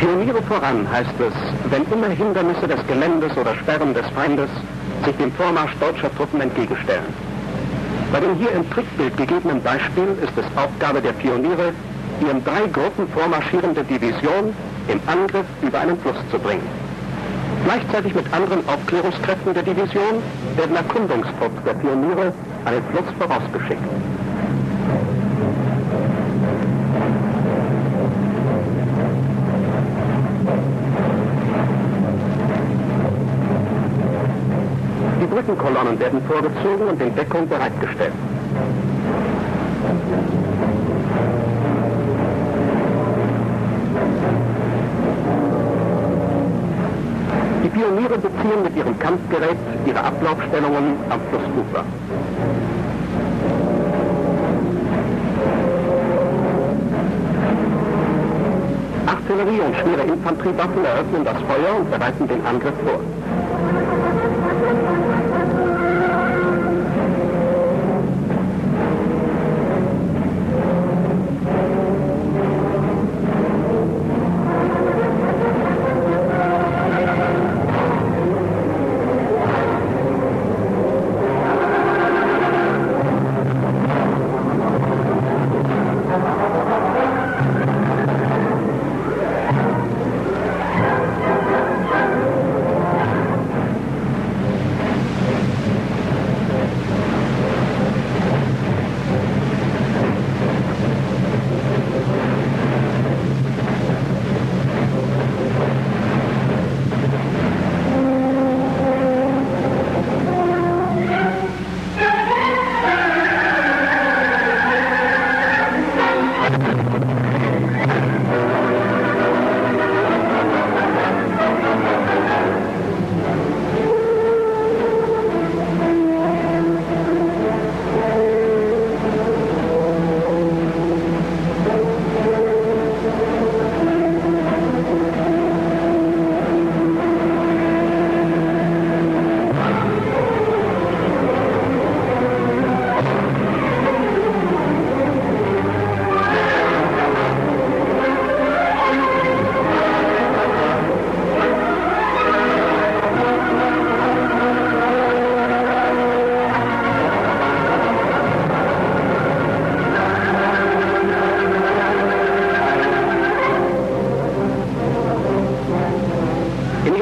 Pioniere voran heißt es, wenn immer Hindernisse des Geländes oder Sperren des Feindes sich dem Vormarsch deutscher Truppen entgegenstellen. Bei dem hier im Trickbild gegebenen Beispiel ist es Aufgabe der Pioniere, die in drei Gruppen vormarschierende Division im Angriff über einen Fluss zu bringen. Gleichzeitig mit anderen Aufklärungskräften der Division werden Erkundungstrupps der Pioniere den Fluss vorausgeschickt. Brückenkolonnen werden vorgezogen und in Deckung bereitgestellt. Die Pioniere beziehen mit ihrem Kampfgerät ihre Ablaufstellungen am Flussufer. Artillerie und schwere Infanteriewaffen eröffnen das Feuer und bereiten den Angriff vor.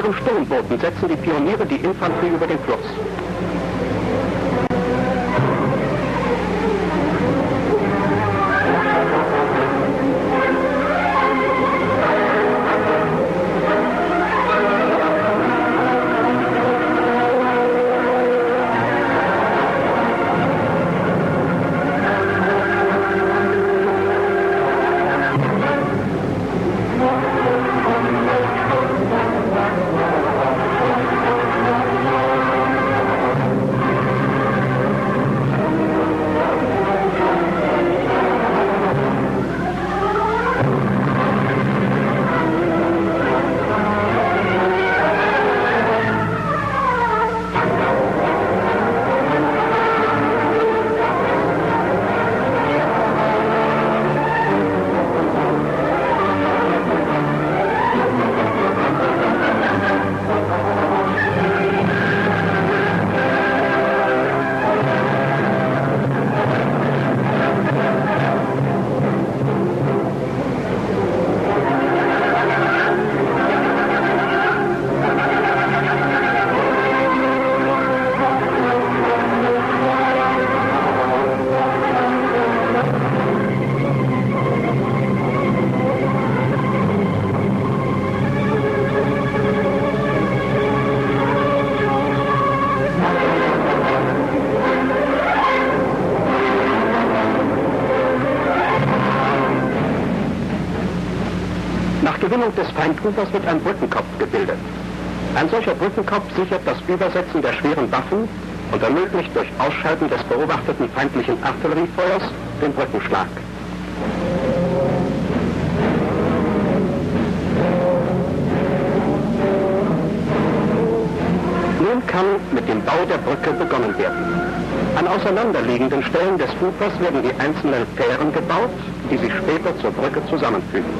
Ihren Sturmbooten setzen die Pioniere die Infanterie über den Fluss. Gewinnung des Feindufers wird ein Brückenkopf gebildet. Ein solcher Brückenkopf sichert das Übersetzen der schweren Waffen und ermöglicht durch Ausschalten des beobachteten feindlichen Artilleriefeuers den Brückenschlag. Nun kann mit dem Bau der Brücke begonnen werden. An auseinanderliegenden Stellen des Ufers werden die einzelnen Fähren gebaut, die sich später zur Brücke zusammenfügen.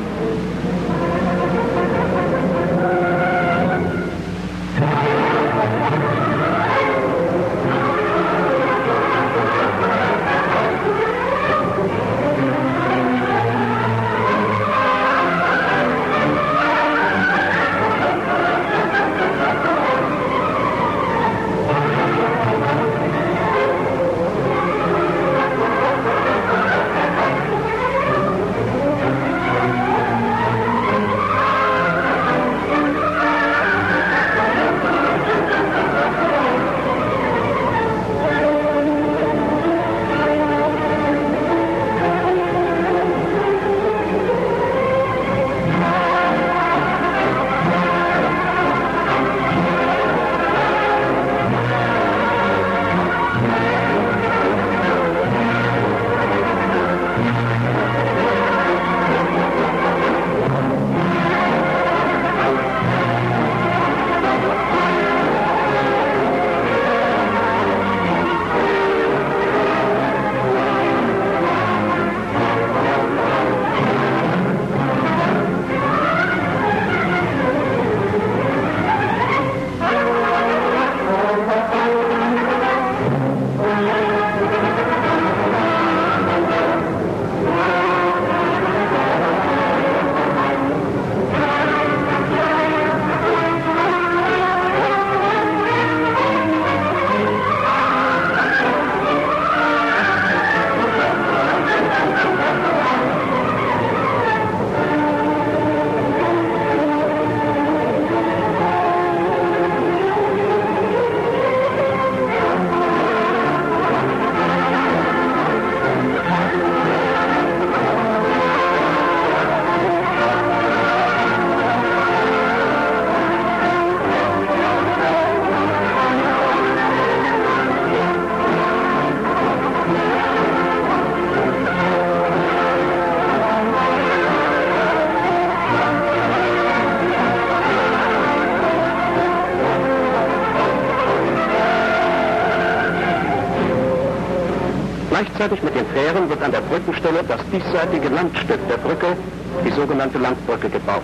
Gleichzeitig mit den Fähren wird an der Brückenstelle das diesseitige Landstück der Brücke, die sogenannte Landbrücke, gebaut.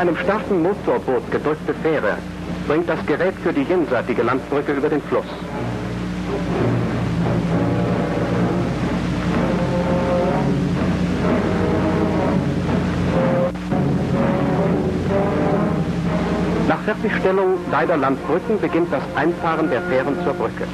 Einem starken Motorboot gedrückte Fähre bringt das Gerät für die jenseitige Landbrücke über den Fluss. Nach Fertigstellung beider Landbrücken beginnt das Einfahren der Fähren zur Brücke.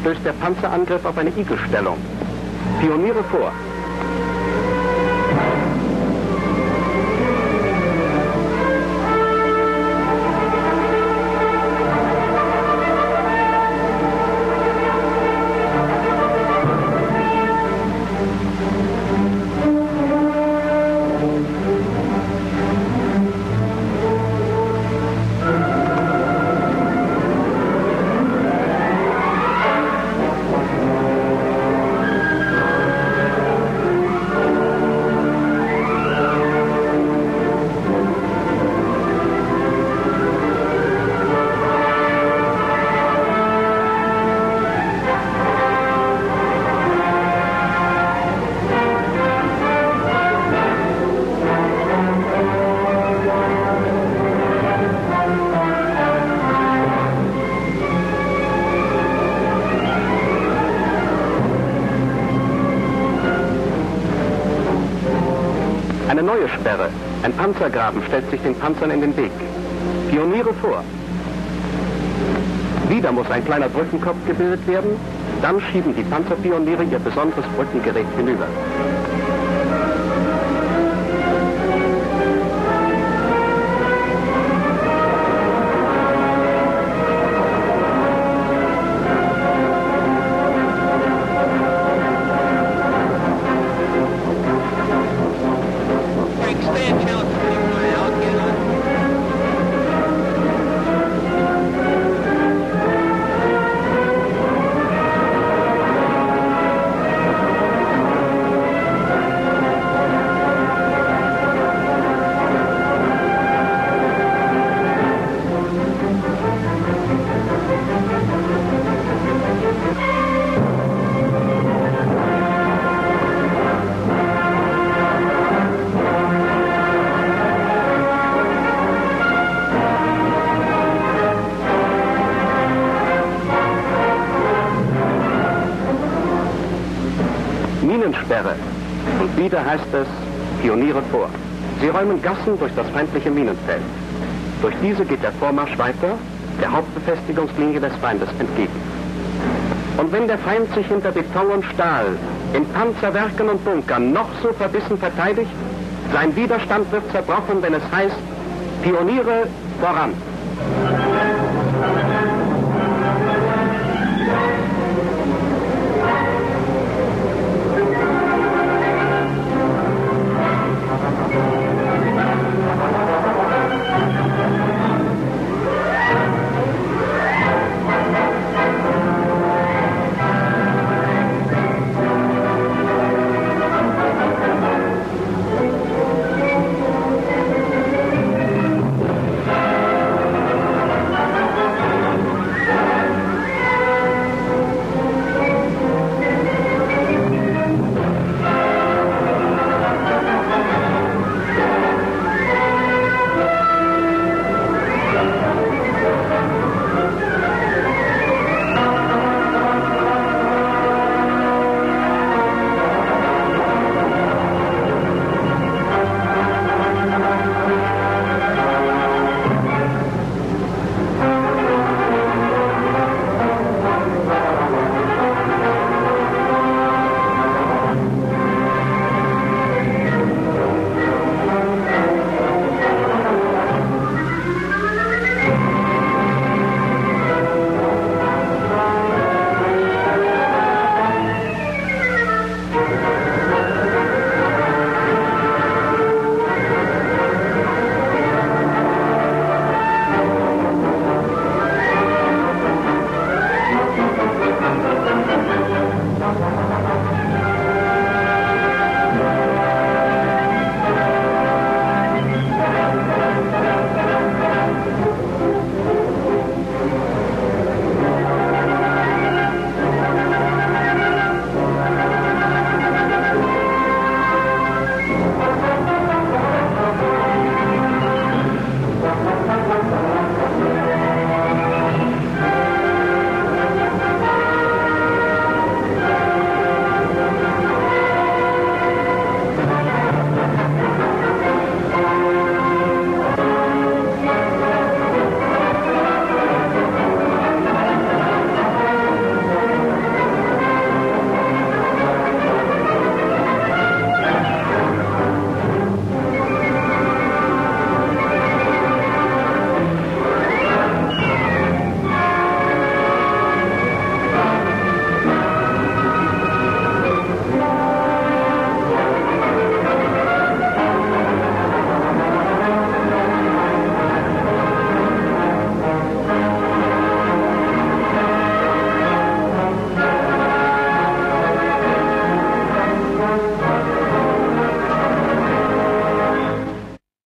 Stößt der Panzerangriff auf eine Igelstellung. Pioniere vor. Eine neue Sperre, ein Panzergraben stellt sich den Panzern in den Weg. Pioniere vor. Wieder muss ein kleiner Brückenkopf gebildet werden, dann schieben die Panzerpioniere ihr besonderes Brückengerät hinüber. Minensperre. Und wieder heißt es, Pioniere vor. Sie räumen Gassen durch das feindliche Minenfeld. Durch diese geht der Vormarsch weiter, der Hauptbefestigungslinie des Feindes entgegen. Und wenn der Feind sich hinter Beton und Stahl, in Panzerwerken und Bunkern noch so verbissen verteidigt, sein Widerstand wird zerbrochen, wenn es heißt, Pioniere voran.